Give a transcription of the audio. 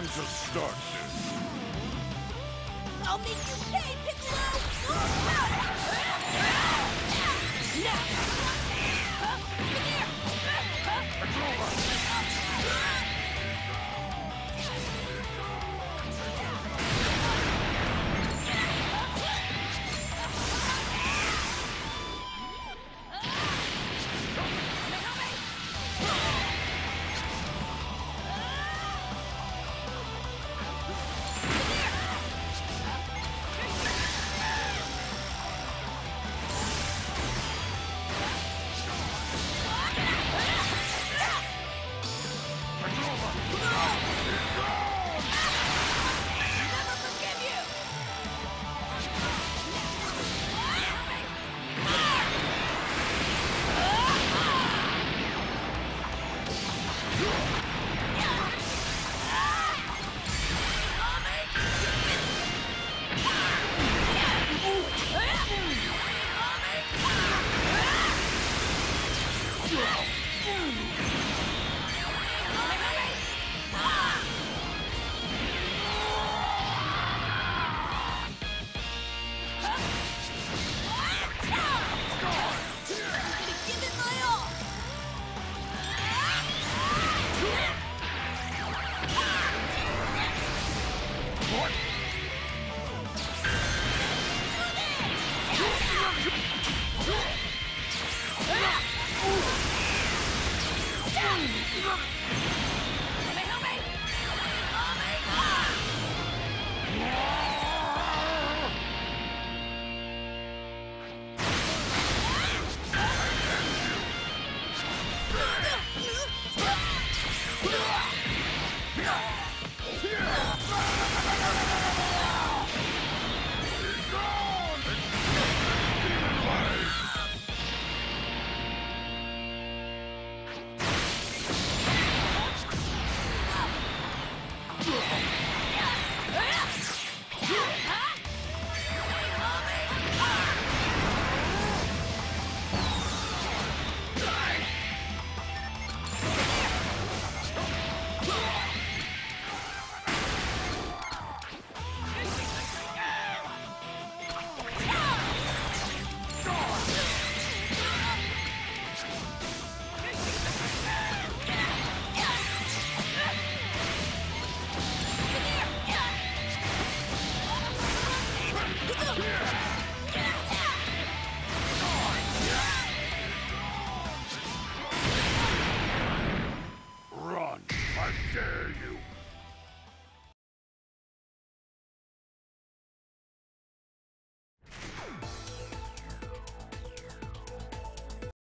Time to start this. I'll make you pay, Piccolo! Now! Never forgive you! I'm gonna give it my all!